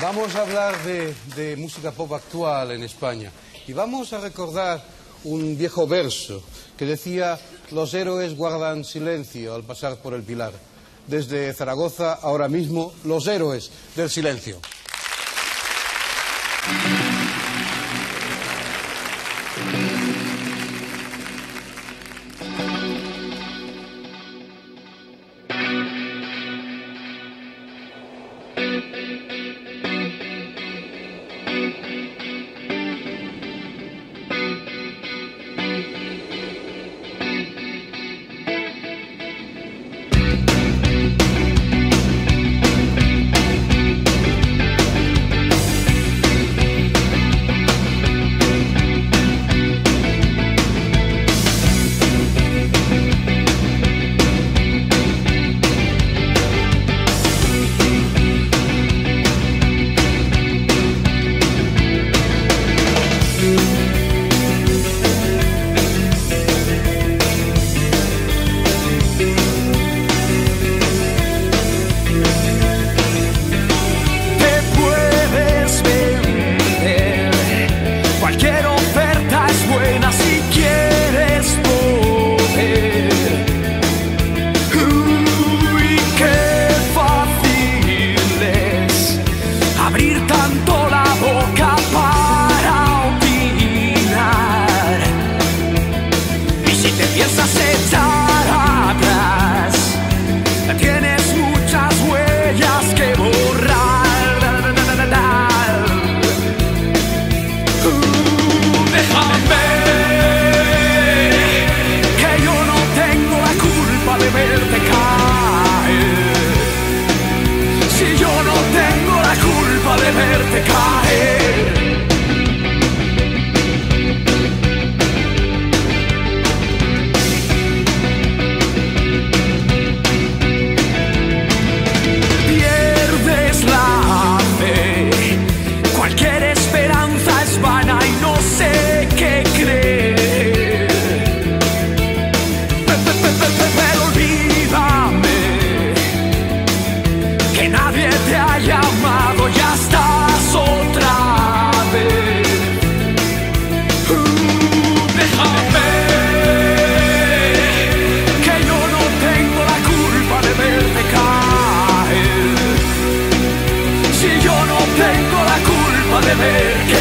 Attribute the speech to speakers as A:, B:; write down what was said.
A: Vamos a hablar de, de música pop actual en España y vamos a recordar un viejo verso que decía los héroes guardan silencio al pasar por el pilar. Desde Zaragoza, ahora mismo, los héroes del silencio.
B: nadie te ha llamado, ya estás otra vez. Uh, déjame, que yo no tengo la culpa de verte caer. Si yo no tengo la culpa de verte